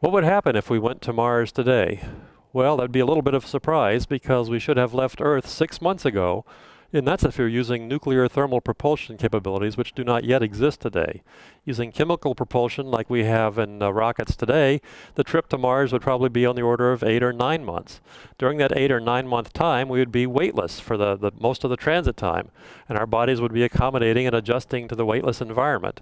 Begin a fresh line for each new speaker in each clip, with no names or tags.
What would happen if we went to Mars today? Well, that'd be a little bit of a surprise because we should have left Earth six months ago and that's if you're using nuclear thermal propulsion capabilities, which do not yet exist today. Using chemical propulsion like we have in uh, rockets today, the trip to Mars would probably be on the order of eight or nine months. During that eight or nine month time, we would be weightless for the, the most of the transit time, and our bodies would be accommodating and adjusting to the weightless environment.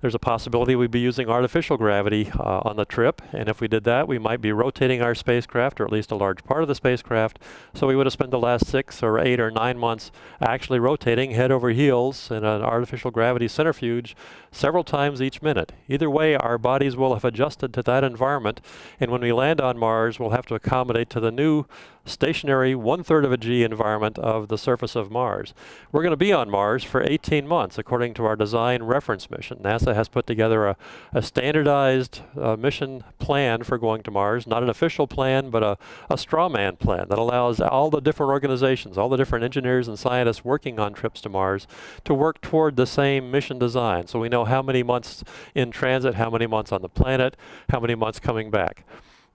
There's a possibility we'd be using artificial gravity uh, on the trip, and if we did that, we might be rotating our spacecraft, or at least a large part of the spacecraft, so we would have spent the last six or eight or nine months actually rotating head over heels in an artificial gravity centrifuge several times each minute. Either way, our bodies will have adjusted to that environment, and when we land on Mars, we'll have to accommodate to the new stationary one-third of a G environment of the surface of Mars. We're going to be on Mars for 18 months, according to our design reference mission. NASA has put together a, a standardized uh, mission plan for going to Mars, not an official plan, but a, a straw man plan that allows all the different organizations, all the different engineers and scientists working on trips to Mars to work toward the same mission design. So we know how many months in transit, how many months on the planet, how many months coming back.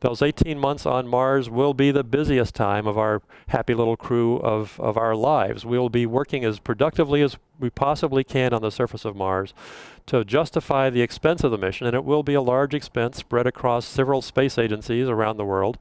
Those 18 months on Mars will be the busiest time of our happy little crew of, of our lives. We'll be working as productively as we possibly can on the surface of Mars to justify the expense of the mission, and it will be a large expense spread across several space agencies around the world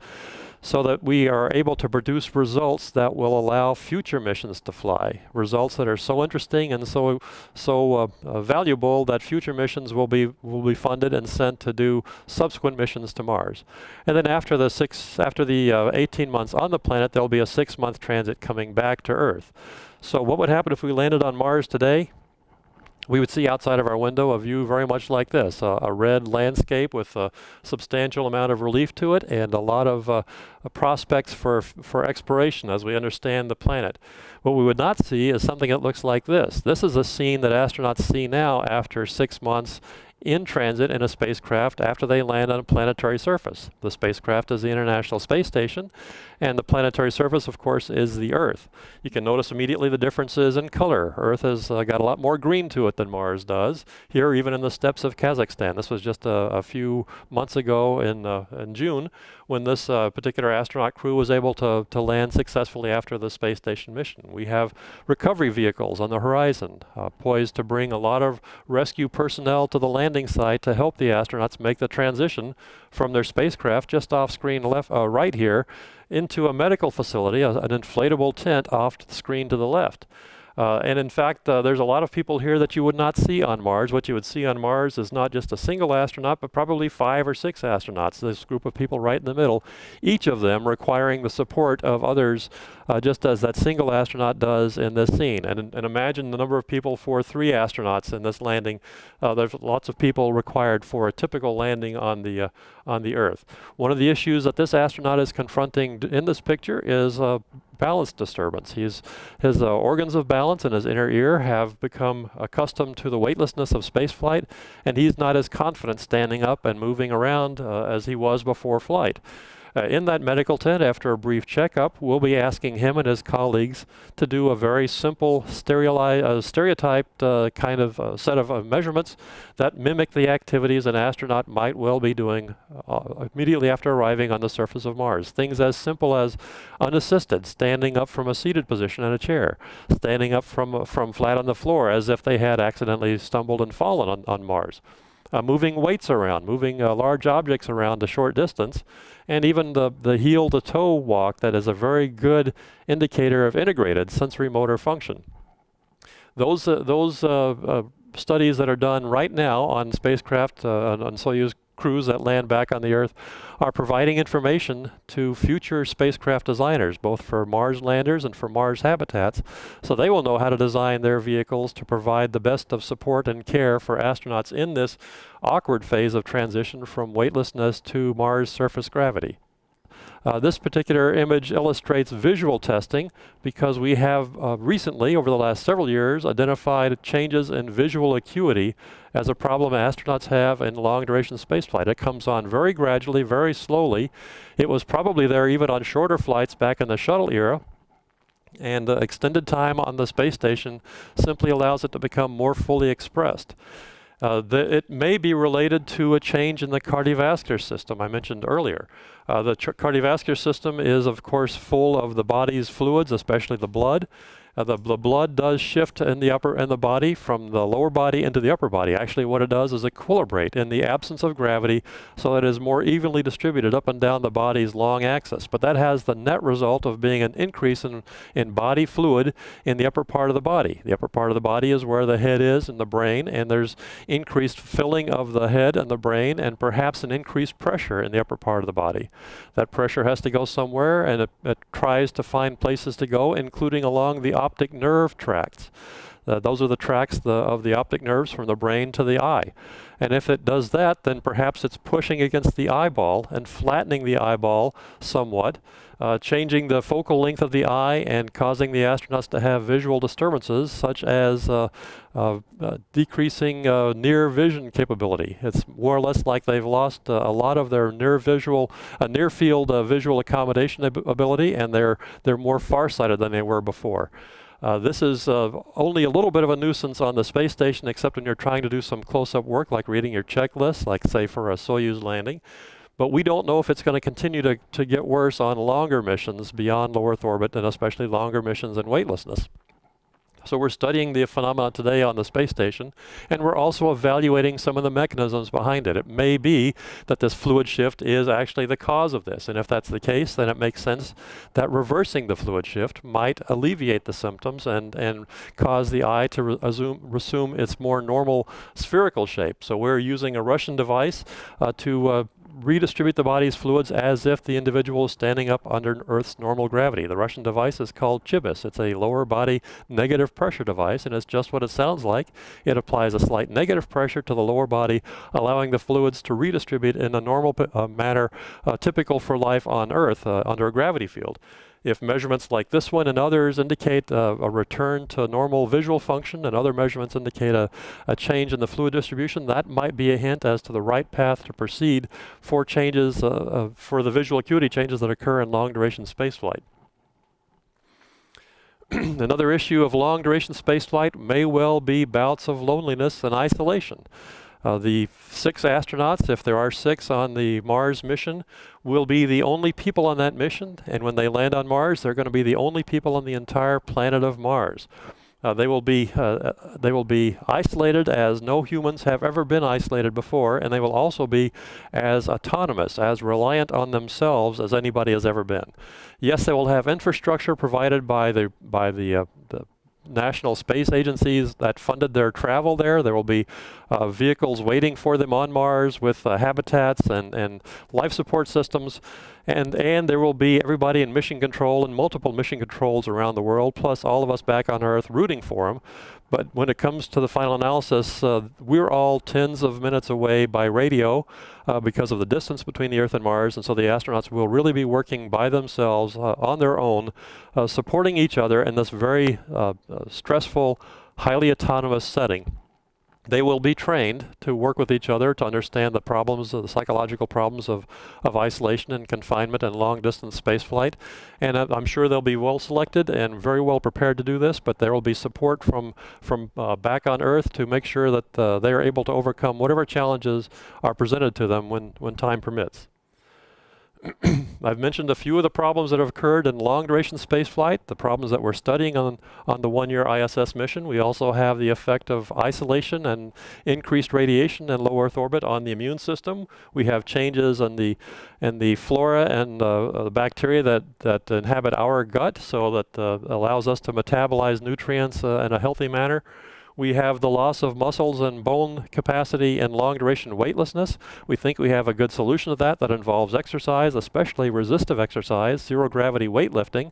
so that we are able to produce results that will allow future missions to fly. Results that are so interesting and so so uh, uh, valuable that future missions will be will be funded and sent to do subsequent missions to Mars. And then after the six after the uh, 18 months on the planet, there'll be a six-month transit coming back to Earth. So what would happen if we landed on Mars today? We would see outside of our window a view very much like this, uh, a red landscape with a substantial amount of relief to it and a lot of uh, prospects for, for exploration as we understand the planet. What we would not see is something that looks like this. This is a scene that astronauts see now after six months in transit in a spacecraft after they land on a planetary surface. The spacecraft is the International Space Station, and the planetary surface, of course, is the Earth. You can notice immediately the differences in color. Earth has uh, got a lot more green to it than Mars does. Here, even in the steppes of Kazakhstan, this was just a, a few months ago in, uh, in June when this uh, particular astronaut crew was able to, to land successfully after the space station mission. We have recovery vehicles on the horizon, uh, poised to bring a lot of rescue personnel to the landing site to help the astronauts make the transition from their spacecraft just off screen left, uh, right here into a medical facility, a, an inflatable tent off screen to the left. Uh, and in fact, uh, there's a lot of people here that you would not see on Mars. What you would see on Mars is not just a single astronaut, but probably five or six astronauts, this group of people right in the middle, each of them requiring the support of others, uh, just as that single astronaut does in this scene. And, and imagine the number of people for three astronauts in this landing. Uh, there's lots of people required for a typical landing on the, uh, on the Earth. One of the issues that this astronaut is confronting in this picture is uh, balance disturbance. He's, his uh, organs of balance in his inner ear have become accustomed to the weightlessness of spaceflight, and he's not as confident standing up and moving around uh, as he was before flight. Uh, in that medical tent, after a brief checkup, we'll be asking him and his colleagues to do a very simple uh, stereotyped uh, kind of uh, set of uh, measurements that mimic the activities an astronaut might well be doing uh, immediately after arriving on the surface of Mars. Things as simple as unassisted, standing up from a seated position in a chair, standing up from, from flat on the floor as if they had accidentally stumbled and fallen on, on Mars uh, moving weights around, moving uh, large objects around a short distance, and even the, the heel to toe walk that is a very good indicator of integrated sensory motor function. Those, uh, those uh, uh, studies that are done right now on spacecraft, on Soyuz crews that land back on the Earth are providing information to future spacecraft designers, both for Mars landers and for Mars habitats, so they will know how to design their vehicles to provide the best of support and care for astronauts in this awkward phase of transition from weightlessness to Mars surface gravity. Uh, this particular image illustrates visual testing because we have uh, recently, over the last several years, identified changes in visual acuity as a problem astronauts have in long duration spaceflight. It comes on very gradually, very slowly. It was probably there even on shorter flights back in the shuttle era. And uh, extended time on the space station simply allows it to become more fully expressed. Uh, the, it may be related to a change in the cardiovascular system I mentioned earlier. Uh, the cardiovascular system is, of course, full of the body's fluids, especially the blood. Uh, the, the blood does shift in the upper in the body from the lower body into the upper body. Actually, what it does is equilibrate in the absence of gravity so that it is more evenly distributed up and down the body's long axis. But that has the net result of being an increase in, in body fluid in the upper part of the body. The upper part of the body is where the head is and the brain, and there's increased filling of the head and the brain, and perhaps an increased pressure in the upper part of the body. That pressure has to go somewhere, and it, it tries to find places to go, including along the optic nerve tracts. Uh, those are the tracks the, of the optic nerves from the brain to the eye. And if it does that, then perhaps it's pushing against the eyeball and flattening the eyeball somewhat, uh, changing the focal length of the eye and causing the astronauts to have visual disturbances such as uh, uh, uh decreasing uh, near vision capability. It's more or less like they've lost a lot of their near visual, near field visual accommodation ab ability and they're, they're more farsighted than they were before. Uh, this is uh, only a little bit of a nuisance on the space station, except when you're trying to do some close-up work, like reading your checklist, like say for a Soyuz landing. But we don't know if it's going to continue to, to get worse on longer missions beyond low Earth orbit, and especially longer missions in weightlessness. So we're studying the phenomena today on the space station, and we're also evaluating some of the mechanisms behind it. It may be that this fluid shift is actually the cause of this, and if that's the case, then it makes sense that reversing the fluid shift might alleviate the symptoms and, and cause the eye to re assume, resume its more normal spherical shape. So we're using a Russian device uh, to uh, redistribute the body's fluids as if the individual is standing up under Earth's normal gravity. The Russian device is called CHIBIS. It's a lower body negative pressure device, and it's just what it sounds like. It applies a slight negative pressure to the lower body, allowing the fluids to redistribute in a normal uh, manner uh, typical for life on Earth uh, under a gravity field. If measurements like this one and others indicate uh, a return to normal visual function and other measurements indicate a, a, change in the fluid distribution, that might be a hint as to the right path to proceed for changes, uh, uh, for the visual acuity changes that occur in long duration spaceflight. Another issue of long duration spaceflight may well be bouts of loneliness and isolation. Uh, the six astronauts, if there are six on the Mars mission, will be the only people on that mission. And when they land on Mars, they're going to be the only people on the entire planet of Mars. Uh, they will be uh, uh, they will be isolated as no humans have ever been isolated before, and they will also be as autonomous, as reliant on themselves as anybody has ever been. Yes, they will have infrastructure provided by the by the uh, the national space agencies that funded their travel there. There will be uh, vehicles waiting for them on Mars with uh, habitats and, and life support systems. And, and there will be everybody in mission control and multiple mission controls around the world, plus all of us back on Earth rooting for them. But when it comes to the final analysis, uh, we're all tens of minutes away by radio uh, because of the distance between the Earth and Mars, and so the astronauts will really be working by themselves uh, on their own, uh, supporting each other in this very uh, uh, stressful, highly autonomous setting they will be trained to work with each other to understand the problems, the psychological problems of, of isolation and confinement and long distance spaceflight. And I'm sure they'll be well selected and very well prepared to do this, but there will be support from, from uh, back on Earth to make sure that uh, they are able to overcome whatever challenges are presented to them when, when time permits. I've mentioned a few of the problems that have occurred in long duration spaceflight, the problems that we're studying on, on the one year ISS mission. We also have the effect of isolation and increased radiation in low Earth orbit on the immune system. We have changes in the, in the flora and uh, the bacteria that, that inhabit our gut, so that uh, allows us to metabolize nutrients uh, in a healthy manner. We have the loss of muscles and bone capacity and long duration weightlessness. We think we have a good solution to that that involves exercise, especially resistive exercise, zero gravity weightlifting.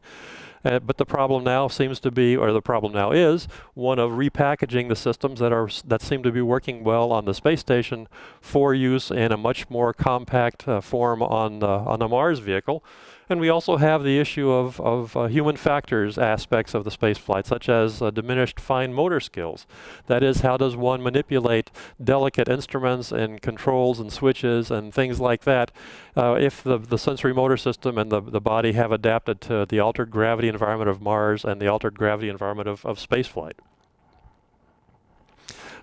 Uh, but the problem now seems to be, or the problem now is, one of repackaging the systems that are that seem to be working well on the space station for use in a much more compact uh, form on on a Mars vehicle. And we also have the issue of, of uh, human factors aspects of the space flight, such as uh, diminished fine motor skills. That is, how does one manipulate delicate instruments and controls and switches and things like that uh, if the, the sensory motor system and the, the body have adapted to the altered gravity environment of Mars and the altered gravity environment of, of space flight.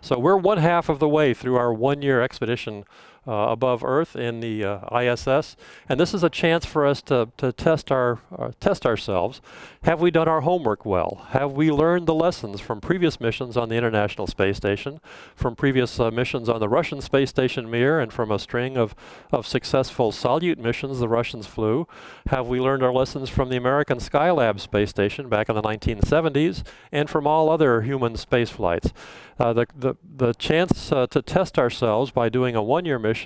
So we're one half of the way through our one-year expedition uh, above Earth in the uh, ISS, and this is a chance for us to, to test our uh, test ourselves. Have we done our homework well? Have we learned the lessons from previous missions on the International Space Station, from previous uh, missions on the Russian space station Mir, and from a string of, of successful Salyut missions the Russians flew? Have we learned our lessons from the American Skylab space station back in the 1970s, and from all other human space flights? Uh, the, the, the chance uh, to test ourselves by doing a one-year mission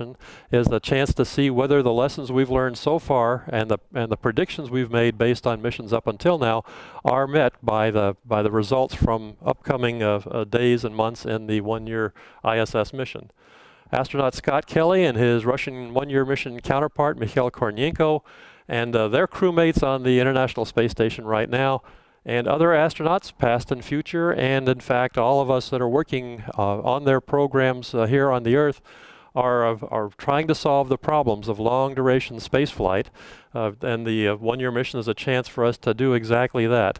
is the chance to see whether the lessons we've learned so far and the, and the predictions we've made based on missions up until now are met by the, by the results from upcoming uh, uh days and months in the one-year ISS mission. Astronaut Scott Kelly and his Russian one-year mission counterpart Mikhail Kornienko and uh, their crewmates on the International Space Station right now and other astronauts, past and future, and in fact all of us that are working uh, on their programs uh, here on the Earth are, are trying to solve the problems of long duration spaceflight. Uh, and the uh, one-year mission is a chance for us to do exactly that.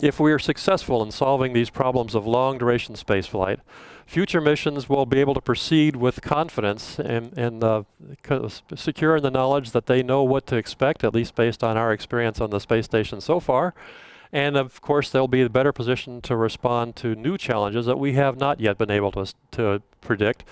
If we are successful in solving these problems of long duration spaceflight, future missions will be able to proceed with confidence and, and uh, secure in the knowledge that they know what to expect, at least based on our experience on the space station so far, and of course, they'll be in a better position to respond to new challenges that we have not yet been able to, to predict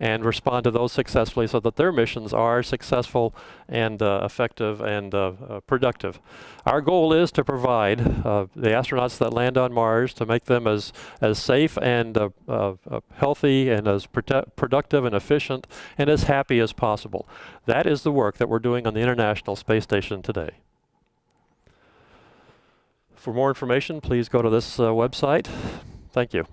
and respond to those successfully so that their missions are successful and uh, effective and uh, uh, productive. Our goal is to provide uh, the astronauts that land on Mars to make them as, as safe and uh, uh, healthy and as productive and efficient and as happy as possible. That is the work that we're doing on the International Space Station today. For more information, please go to this uh, website. Thank you.